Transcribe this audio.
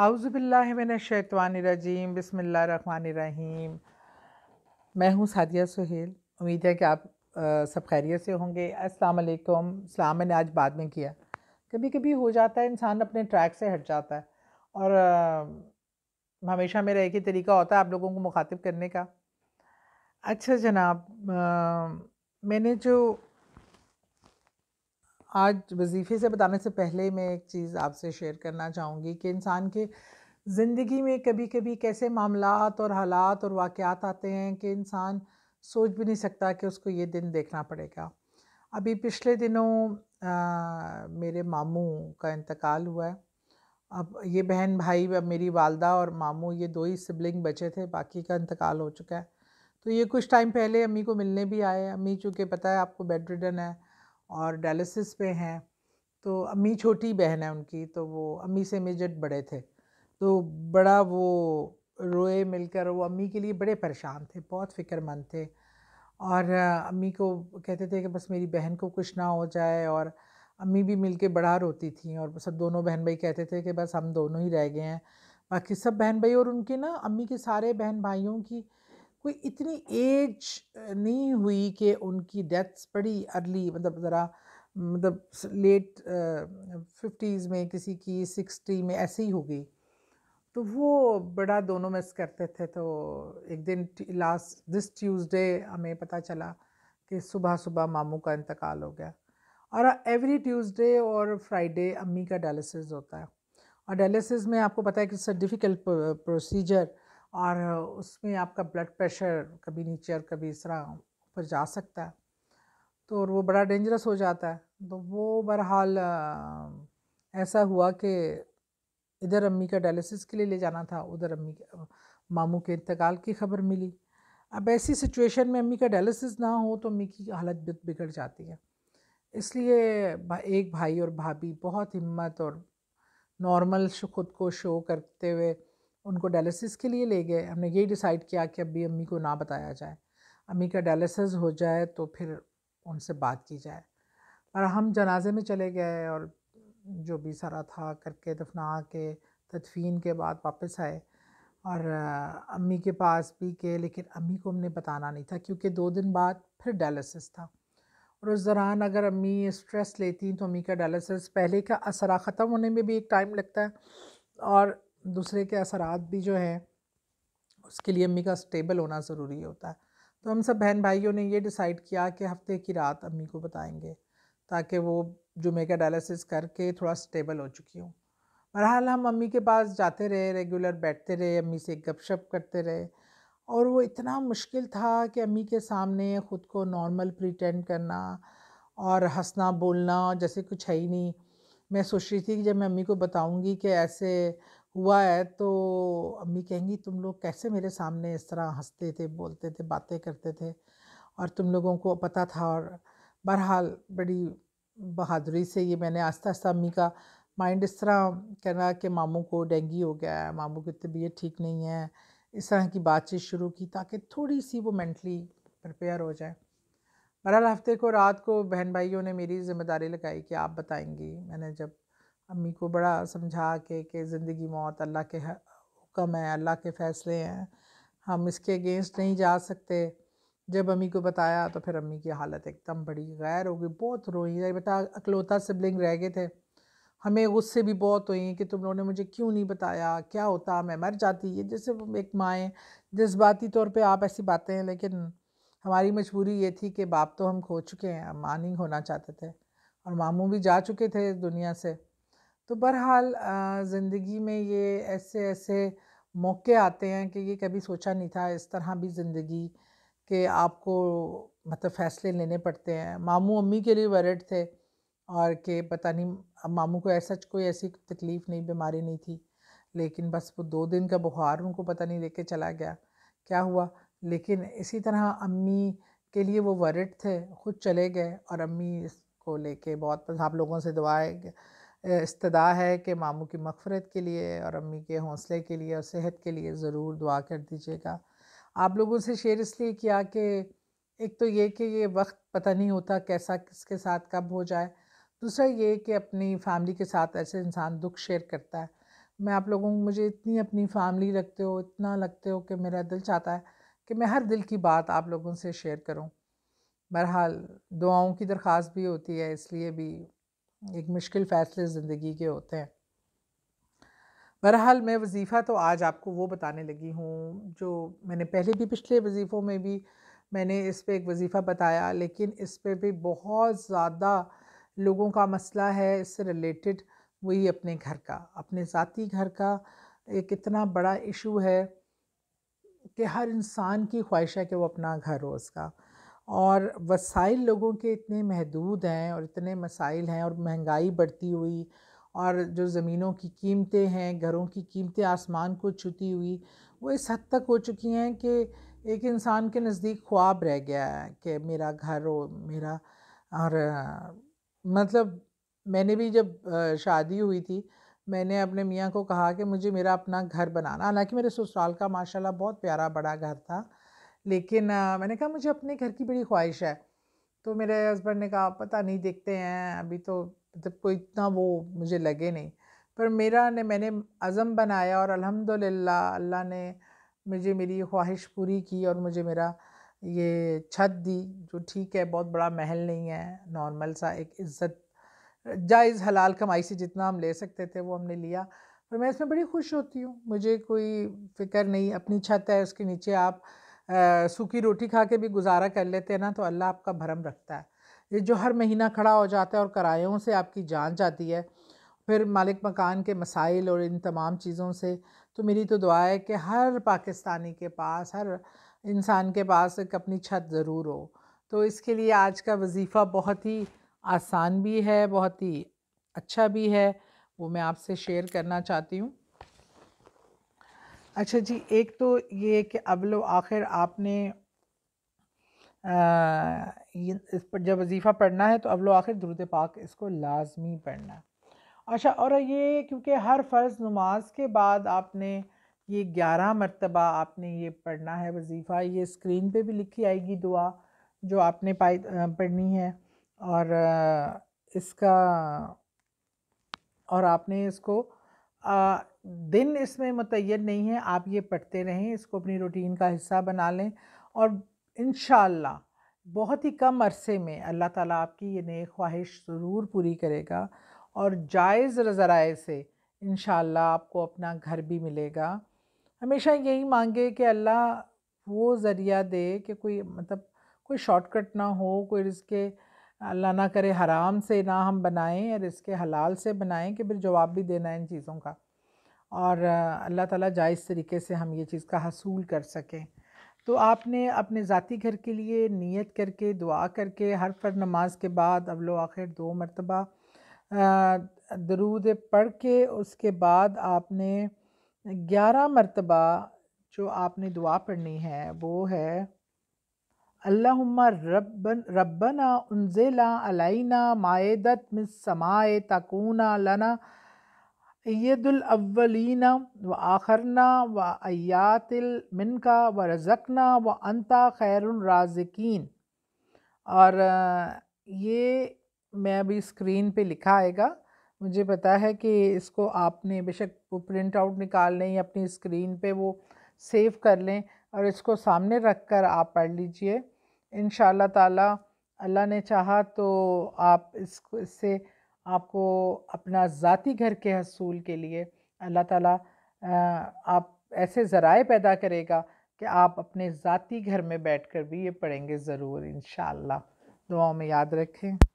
اعوذ باللہ من الشیطان الرجیم، بسم اللہ الرحمن الرحیم۔ میں ہوں سعدیہ سہیل۔ امید ہے کہ آپ سب خیریت سے ہوں گے۔ السلام علیکم۔ اسلام میں نے آج بعد میں کیا۔ کبھی کبھی ہو جاتا ہے، انسان اپنے ٹریک سے ہٹ جاتا ہے۔ اور ہمیشہ میرا ایک ہی طریقہ ہوتا ہے آپ لوگوں کو مخاطب کرنے کا۔ اچھا جناب میں نے جو آج وظیفے سے بتانے سے پہلے میں ایک چیز آپ سے شیئر کرنا چاہوں گی کہ انسان کے زندگی میں کبھی کبھی کیسے معاملات اور حالات اور واقعات آتے ہیں کہ انسان سوچ بھی نہیں سکتا کہ اس کو یہ دن دیکھنا پڑے گا۔ ابھی پچھلے دنوں میرے ماموں کا انتقال ہوا ہے۔ اب یہ بہن بھائی میری والدہ اور ماموں، یہ دو ہی سبلنگ بچے تھے، باقی کا انتقال ہو چکا ہے۔ تو یہ کچھ ٹائم پہلے امی کو ملنے بھی آئے۔ امی چونکہ پتہ ہے آپ کو بیڈ ریڈن ہے اور ڈیلسس پہ ہیں۔ تو امی چھوٹی بہن ہے ان کی، تو وہ امی سے میجٹ بڑے تھے۔ تو بڑا وہ روئے مل کر، وہ امی کے لیے بڑے پریشان تھے، بہت فکر مند تھے۔ اور امی کو کہتے تھے کہ بس میری بہن کو کچھ نہ ہو جائے۔ اور امی بھی مل کے بڑا روتی تھیں۔ اور سب دونوں بہن بھائی کہتے تھے کہ بس ہم دونوں ہی رہ گئے ہیں۔ باقی سب بہن بھائی اور ان کے نا امی کے سارے بہن بھائیوں کی کوئی اتنی ایج نہیں ہوئی کہ ان کی ڈیتھس بڑی ارلی مطلب ذرا مطلب لیٹ ففٹیز میں کسی کی سکسٹی میں ایسے ہی ہو گئی۔ تو وہ بڑا دونوں مس کرتے تھے۔ تو ایک دن لاسٹ، دس ٹیوزڈے ہمیں پتہ چلا کہ صبح صبح ماموں کا انتقال ہو گیا۔ اور ایوری ٹیوزڈے اور فرائیڈے امی کا ڈائلسز ہوتا ہے۔ اور ڈائلسز میں آپ کو پتہ ہے کہ اٹس ڈیفیکلٹ پروسیجر اور اس میں آپ کا بلڈ پریشر کبھی نیچے اور کبھی اس طرح اوپر جا سکتا ہے تو اور وہ بڑا ڈینجرس ہو جاتا ہے۔ تو وہ بہرحال ایسا ہوا کہ ادھر امی کا ڈائلسس کے لیے لے جانا تھا، ادھر امی ماموں کے انتقال کی خبر ملی۔ اب ایسی سچویشن میں امی کا ڈائلسس نہ ہو تو امی کی حالت بگڑ جاتی ہے۔ اس لیے ایک بھائی اور بھابھی بہت ہمت اور نارمل خود کو شو کرتے ہوئے ان کو ڈیلسس کے لیے لے گئے۔ ہم نے یہی ڈیسائیڈ کیا کہ ابھی امی کو نہ بتایا جائے۔ امی کا ڈیلسس ہو جائے تو پھر ان سے بات کی جائے۔ اور ہم جنازے میں چلے گئے اور جو بھی سارا تھا، کر کے دفنا کے تدفین کے بعد واپس آئے۔ اور امی کے پاس بھی کے لیکن امی کو ہم نے بتانا نہیں تھا کیونکہ دو دن بعد پھر ڈیلسس تھا۔ اور اس دوران اگر امی اسٹریس لیتی تو امی کا ڈیلسس پہلے کا اثرا ختم ہونے میں بھی ایک ٹائم لگتا ہے۔ اور دوسرے کے اثرات بھی جو ہیں، اس کے لیے امی کا سٹیبل ہونا ضروری ہوتا ہے۔ تو ہم سب بہن بھائیوں نے یہ ڈیسائیڈ کیا کہ ہفتے کی رات امی کو بتائیں گے تاکہ وہ جو میگا ڈائلسس کر کے تھوڑا سٹیبل ہو چکی ہوں۔ بہرحال ہم امی کے پاس جاتے رہے ریگولر بیٹھتے رہے، امی سے گپ شپ کرتے رہے۔ اور وہ اتنا مشکل تھا کہ امی کے سامنے خود کو نارمل پریٹینڈ کرنا اور ہنسنا، بولنا جیسے کچھ ہے ہی نہیں۔ میں سوچ رہی تھی کہ جب میں امی کو بتاؤں گی کہ ایسے ہوا ہے، تو امی کہیں گی، تم لوگ کیسے میرے سامنے اس طرح ہنستے تھے، بولتے تھے، باتیں کرتے تھے؟ اور تم لوگوں کو پتہ تھا، اور بہرحال بڑی بہادری سے یہ میں نے آہستہ آہستہ امی کا مائنڈ اس طرح کہنا کہ ماموں کو ڈینگی ہو گیا ہے، ماموں کی طبیعت ٹھیک نہیں ہے۔ اس طرح کی بات چیت شروع کی تاکہ تھوڑی سی وہ مینٹلی پریپیئر ہو جائے۔ بہرحال ہفتے کو رات کو بہن بھائیوں نے میری ذمہ داری لگائی کہ آپ بتائیں گی۔ میں نے جب امی کو بڑا سمجھا کے کہ زندگی موت اللہ کے حکم ہے، اللہ کے فیصلے ہیں۔ ہم اس کے اگینسٹ نہیں جا سکتے۔ جب امی کو بتایا تو پھر امی کی حالت ایک دم بڑی غیر ہو گئی، بہت روئی بتا اکلوتا سبلنگ رہ گئے تھے۔ ہمیں غصے بھی بہت ہوئی کہ تم لوگوں نے مجھے کیوں نہیں بتایا؟ کیا ہوتا؟ میں مر جاتی۔ یہ جیسے ایک مائیں جذباتی طور پہ آپ ایسی باتیں ہیں، لیکن ہماری مجبوری یہ تھی کہ باپ تو ہم کھو چکے ہیں، ہم ماں نہیں ہونا چاہتے تھے۔ اور ماموں بھی جا چکے تھے دنیا سے۔ تو بہرحال زندگی میں یہ ایسے ایسے موقع آتے ہیں کہ یہ کبھی سوچا نہیں تھا اس طرح بھی زندگی کہ آپ کو مطلب فیصلے لینے پڑتے ہیں۔ ماموں امی کے لیے ورڈ تھے اور کہ پتہ نہیں، اب ماموں کو ایسا کوئی ایسی تکلیف نہیں، بیماری نہیں تھی، لیکن بس وہ دو دن کا بخار ان کو پتہ نہیں لے کے چلا گیا۔ کیا ہوا؟ لیکن اسی طرح امی کے لیے وہ ورڈ تھے، خود چلے گئے اور امی اس کو لے کے بہت آپ لوگوں سے دعائیں استدا ہے کہ ماموں کی مغفرت کے لیے اور امی کے حوصلے کے لیے اور صحت کے لیے ضرور دعا کر دیجیے گا۔ آپ لوگوں سے شیئر اس لیے کیا کہ ایک تو یہ کہ یہ وقت پتہ نہیں ہوتا کیسا کس کے ساتھ کب ہو جائے۔ دوسرا یہ کہ اپنی فیملی کے ساتھ ایسے انسان دکھ شیئر کرتا ہے۔ میں آپ لوگوں کو، مجھے اتنی اپنی فیملی رکھتے ہو، اتنا لگتے ہو کہ میرا دل چاہتا ہے کہ میں ہر دل کی بات آپ لوگوں سے شیئر کروں۔ بہرحال دعاؤں کی درخواست بھی ہوتی ہے، اس لیے بھی ایک مشکل فیصلے زندگی کے ہوتے ہیں۔ بہرحال میں وظیفہ تو آج آپ کو وہ بتانے لگی ہوں جو میں نے پہلے بھی پچھلے وظیفوں میں بھی میں نے اس پہ ایک وظیفہ بتایا، لیکن اس پہ بھی بہت زیادہ لوگوں کا مسئلہ ہے، اس سے ریلیٹڈ وہی اپنے گھر کا، اپنے ذاتی گھر کا ایک اتنا بڑا ایشو ہے کہ ہر انسان کی خواہش ہے کہ وہ اپنا گھر ہو اس کا۔ اور وسائل لوگوں کے اتنے محدود ہیں اور اتنے مسائل ہیں اور مہنگائی بڑھتی ہوئی اور جو زمینوں کی قیمتیں ہیں، گھروں کی قیمتیں آسمان کو چھتی ہوئی، وہ اس حد تک ہو چکی ہیں کہ ایک انسان کے نزدیک خواب رہ گیا ہے کہ میرا گھر ہو میرا اور مطلب میں نے بھی جب شادی ہوئی تھی، میں نے اپنے میاں کو کہا کہ مجھے میرا اپنا گھر بنانا، حالانکہ میرے سسرال کا ماشاء اللہ بہت پیارا بڑا گھر تھا۔ لیکن میں نے کہا مجھے اپنے گھر کی بڑی خواہش ہے۔ تو میرے ہسبینڈ نے کہا، پتہ نہیں، دیکھتے ہیں، ابھی تو مطلب کوئی اتنا وہ مجھے لگے نہیں۔ پر میرا نے، میں نے عزم بنایا اور الحمدللہ، اللہ نے مجھے میری خواہش پوری کی اور مجھے میرا یہ چھت دی، جو ٹھیک ہے، بہت بڑا محل نہیں ہے نارمل سا، ایک عزت، جائز حلال کمائی سے جتنا ہم لے سکتے تھے، وہ ہم نے لیا۔ اور میں اس میں بڑی خوش ہوتی ہوں۔ مجھے کوئی فکر نہیں، اپنی چھت ہے، اس کے نیچے آپ سوکھی روٹی کھا کے بھی گزارا کر لیتے ہیں نا، تو اللہ آپ کا بھرم رکھتا ہے۔ یہ جو ہر مہینہ کھڑا ہو جاتا ہے اور کرایوں سے آپ کی جان جاتی ہے، پھر مالک مکان کے مسائل اور ان تمام چیزوں سے۔ تو میری تو دعا ہے کہ ہر پاکستانی کے پاس، ہر انسان کے پاس ایک اپنی چھت ضرور ہو۔ تو اس کے لیے آج کا وظیفہ بہت ہی آسان بھی ہے، بہت ہی اچھا بھی ہے۔ وہ میں آپ سے شیئر کرنا چاہتی ہوں۔ اچھا جی ایک تو یہ کہ ابل و آخر آپ نے اس پر جب وظیفہ پڑھنا ہے تو اول و آخر درود پاک اس کو لازمی پڑھنا ہے۔ اچھا اور یہ کیونکہ ہر فرض نماز کے بعد آپ نے یہ گیارہ مرتبہ آپ نے یہ پڑھنا ہے وظیفہ، یہ اسکرین پہ بھی لکھی آئے گی دعا جو آپ نے پائی پڑھنی ہے۔ اور اس کا، اور آپ نے اس کو دن اس میں متعین نہیں ہے، آپ یہ پڑھتے رہیں، اس کو اپنی روٹین کا حصہ بنا لیں اور انشاءاللہ بہت ہی کم عرصے میں اللہ تعالیٰ آپ کی یہ نیک خواہش ضرور پوری کرے گا اور جائز ذرائع سے انشاءاللہ آپ کو اپنا گھر بھی ملے گا۔ ہمیشہ یہی مانگے کہ اللہ وہ ذریعہ دے کہ کوئی مطلب کوئی شارٹ کٹ نہ ہو، کوئی رزق اللہ نہ کرے، حرام سے نہ ہم بنائیں اور اس کے حلال سے بنائیں کہ پھر جواب بھی دینا ہے ان چیزوں کا۔ اور اللہ تعالیٰ جائز طریقے سے ہم یہ چیز کا حصول کر سکیں تو آپ نے اپنے ذاتی گھر کے لیے نیت کر کے، دعا کر کے ہر فر نماز کے بعد اول و آخر دو مرتبہ درود پڑھ کے اس کے بعد آپ نے گیارہ مرتبہ جو آپ نے دعا پڑھنی ہے وہ ہے، اللہم ربن ربنا انزلا علینا معیدت من سمائے تکونا لنا عید الاولین و آخرنا و ایات المنکا و رزقنا و انتا خیر الرازقین۔ اور یہ میں ابھی اسکرین پہ لکھا آئے گا۔ مجھے پتا ہے کہ اس کو آپ نے بے شک وہ پرنٹ آؤٹ نکال لیں یا اپنی اسکرین پہ وہ سیو کر لیں اور اس کو سامنے رکھ کر آپ پڑھ لیجیے۔ انشاءاللہ تعالی، اللہ نے چاہا تو آپ اس کو، اس سے آپ کو اپنا ذاتی گھر کے حصول کے لیے اللہ تعالیٰ آپ ایسے ذرائع پیدا کرے گا کہ آپ اپنے ذاتی گھر میں بیٹھ کر بھی یہ پڑھیں گے ضرور انشاءاللہ۔ دعاؤں میں یاد رکھیں۔